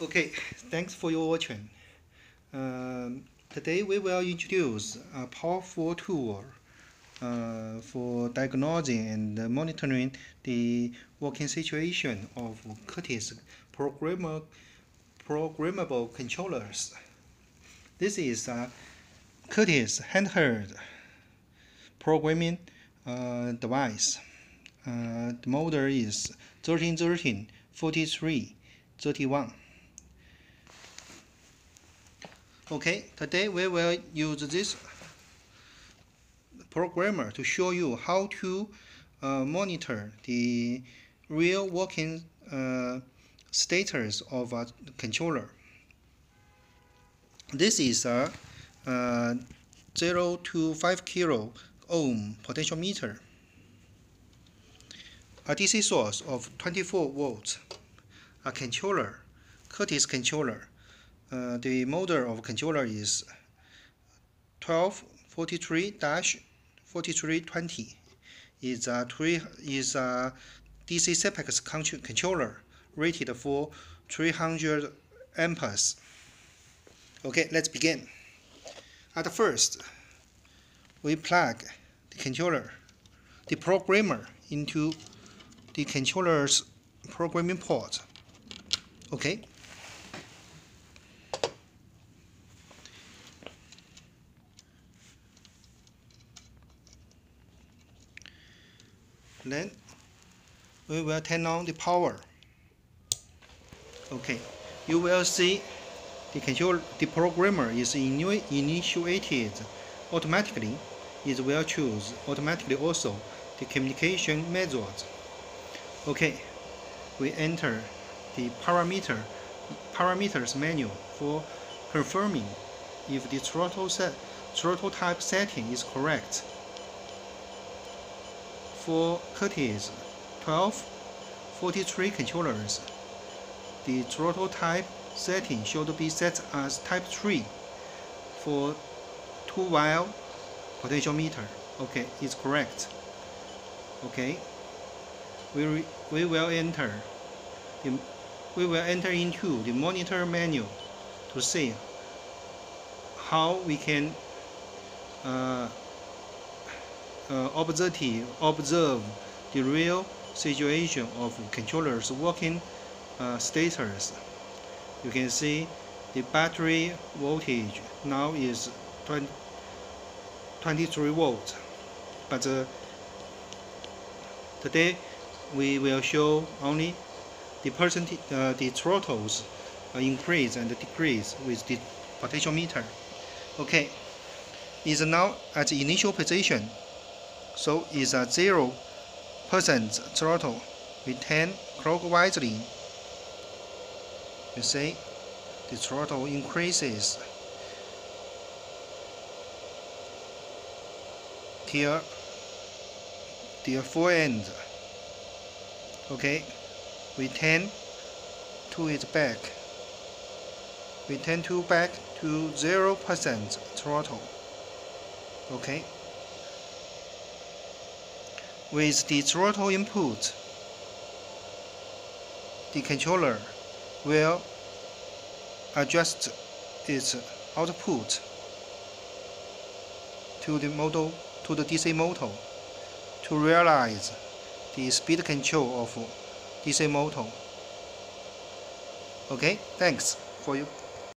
Okay, thanks for your watching. Um, today we will introduce a powerful tool uh, for diagnosing and monitoring the working situation of Curtis programmer, programmable controllers. This is a Curtis handheld programming uh, device. Uh, the model is 1313 43 31. Okay, today we will use this programmer to show you how to uh, monitor the real working uh, status of a controller. This is a uh, 0 to 5 kilo ohm potentiometer, a DC source of 24 volts, a controller, Curtis controller, uh, the model of controller is 1243-4320. Is a three is a DC Sepex controller rated for 300 amperes. Okay, let's begin. At first, we plug the controller, the programmer into the controller's programming port. Okay. Then we will turn on the power. Okay, you will see the control the programmer is initiated automatically. It will choose automatically also the communication methods. Okay, we enter the parameter parameters menu for confirming if the throttle set throttle type setting is correct for Curtis 1243 controllers, the throttle type setting should be set as type 3 for 2-wire potentiometer. Okay, it's correct. Okay, we, we will enter the, we will enter into the monitor menu to see how we can uh, uh, observe, the real situation of controllers working uh, status. You can see the battery voltage now is 20, 23 volts, but uh, today we will show only the percentage, uh, the throttles uh, increase and decrease with the potentiometer. Okay, is now at the initial position so it's a 0% throttle with 10 clockwise. You see, the throttle increases till the full end. Okay, we turn to its back. We turn to back to 0% throttle. Okay with the throttle input, the controller will adjust its output to the model to the DC motor to realize the speed control of DC motor. Okay, thanks for you.